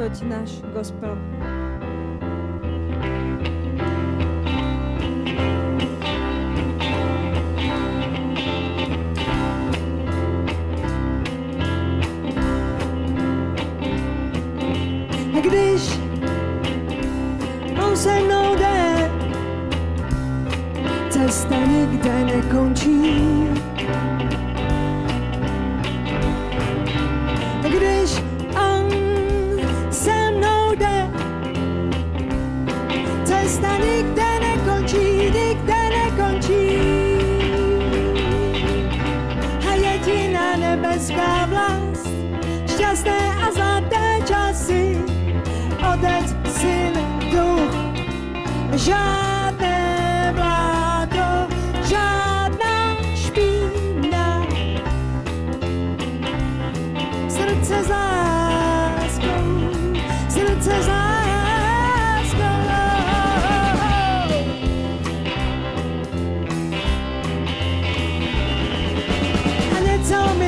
Przychodź nasz Gospod. testa nigde nekončí.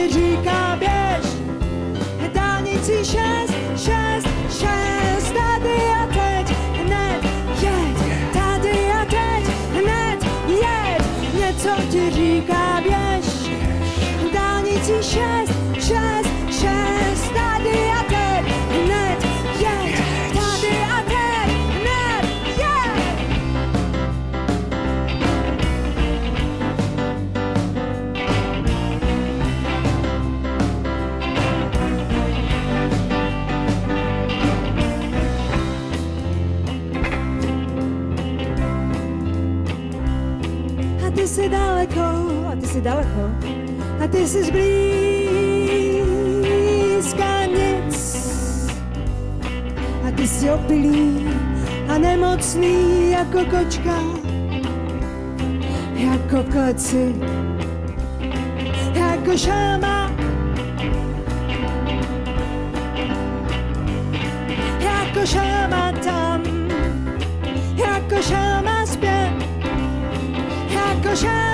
dzika wieś Danicy się, się, się Tady a teď, net, jedź. Tady a teď, net, jedź. Nieco ci dzika wieś Danicy się, ty jsi daleko, a ty jsi daleko, a ty jsi blízka nic. A ty jsi opilý a nemocný jako kočka, jako koci, jako šáma. 下